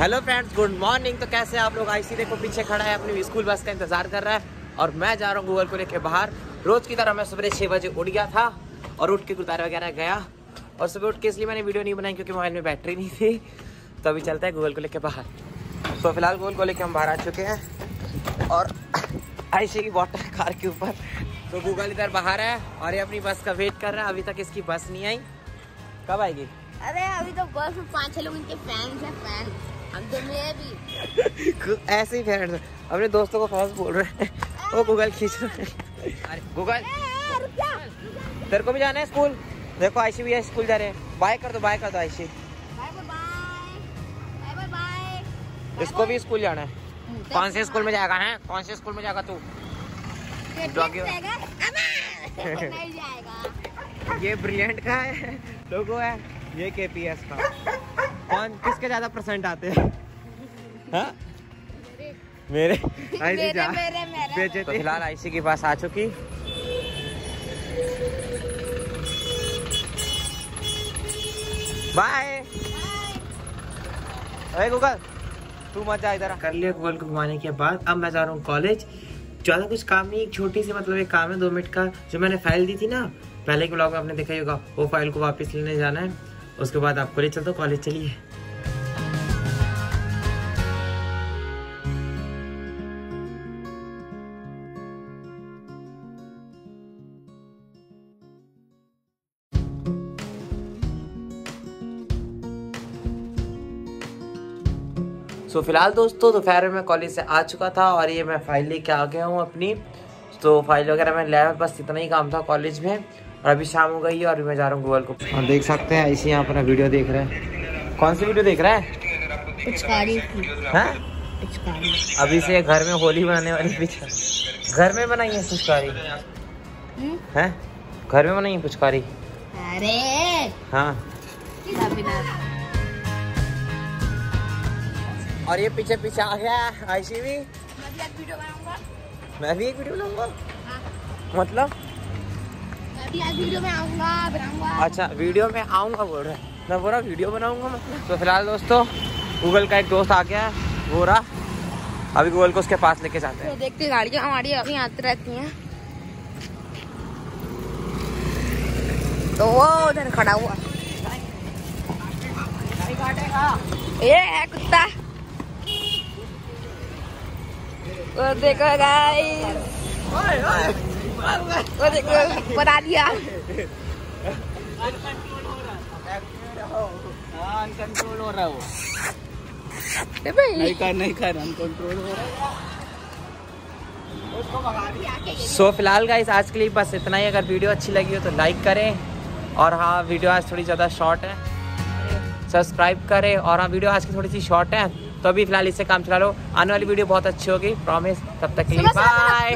Hello friends, good morning. तो कैसे आप लोग? आई आईसी देखो पीछे खड़ा है, अपनी स्कूल बस का इंतज़ार कर रहा है और मैं जा रहा हूँ गूगल को लेके बाहर। रोज की तरह मैं सुबह छः बजे उठ गया था और उठ के गुरुद्वारा वगैरह गया। और सुबह उठ के इसलिए मैंने वीडियो नहीं बनाई क्योंकि मोबाइल में बैटरी नहीं थी। तो अभी चलता है गूगल को लेके बाहर। तो फ़िलहाल गूगल को लेके हम बाहर आ चुके हैं और आयशे की बॉटल कार के ऊपर। तो गूगल इधर बाहर है और ये अपनी बस का वेट कर रहा है। अभी तक इसकी बस नहीं आई। कब आएगी? अरे, अभी तो बस में पाँच छह लोग इनके फैंस हैं भी ऐसे ही फ्रेंड्स अपने दोस्तों को फैंस बोल रहे हैं। वो गूगल खींच रहे हैं। अरे गूगल तेरे को भी जाना है स्कूल? देखो आयशी भी स्कूल जा रहे हैं। बाय कर दो बाय कर दो आयशी। इसको भी स्कूल जाना है। कौन से स्कूल में जाएगा है? कौन से स्कूल में जाएगा तू? जाएगा। ये ब्रिलियंट का है। लोगो है। ये केपीएस का। कौन किसके ज़्यादा परसेंट आते हैं? हाँ? मेरे? मेरे जा। मेरे मेरे। तो फ़िलहाल आईसी के पास आ चुकी। बाय। अरे गूगल तू मत जा इधर कर लिया गूगल को घुमाने के बाद। अब मैं जा रहा हूँ कॉलेज। ज़्यादा कुछ काम नहीं एक छोटी सी मतलब एक काम है दो मिनट का। जो मैंने फ़ाइल दी थी ना पहले के ब्लॉग में आपने देखा ही होगा वो फ़ाइल को वापस लेने जाना है। उसके बाद आपको ले चलता हूँ कॉलेज चलिए। सो फ़िलहाल दोस्तों दोपहर में मैं कॉलेज से आ चुका था और ये मैं फ़ाइल लेके आ गया हूँ अपनी। तो फ़ाइल वगैरह मैं लाया बस इतना ही काम था कॉलेज में। और अभी शाम हो गई है और मैं जा रहा हूँ गूगल को। और देख सकते हैं ऐसे यहाँ अपना वीडियो देख रहे हैं। कौन सी वीडियो देख रहे हैं? पिचकारी हाँ? पिचकारी। अभी से घर में होली बनाने वाली पीछे घर में बनाई है पुचकारी? हम्म? हैं? घर में बनाई है पुचकारी? अरे! हाँ। और ये पीछे पीछे आ गया आयशी भी मैं भी आज वीडियो बनाऊँगा। मैं भी एक वीडियो बनाऊँगा। हाँ, मतलब? मैं भी आज वीडियो में आऊँगा बनाऊँगा। अच्छा वीडियो में आऊँगा बोल रहे हैं। मैं पूरा वीडियो बनाऊँगा मतलब। तो फ़िलहाल दोस्तों गूगल का एक दोस्त आ गया है वो रहा अभी गूगल को उसके पास लेके जाते हैं। तो देखते गाड़ियाँ हमारी अभी आती रहती हैं। तो वो उधर खड़ा हुआ। ये है कुत्ता। वो देखो गाइस वो देखो बता दिया अनकंट्रोल हो रहा है वो नहीं कर नहीं कर अनकंट्रोल हो रहा है सो फ़िलहाल गाइस आज के लिए बस इतना ही। अगर वीडियो अच्छी लगी हो तो लाइक करें। और हाँ वीडियो आज थोड़ी ज़्यादा शॉर्ट है। सब्सक्राइब करें। और हाँ वीडियो आज की थोड़ी सी शॉर्ट है। तो अभी फ़िलहाल इससे काम चला लो। आने वाली वीडियो बहुत अच्छी होगी प्रॉमिस तब तक के लिए। बाय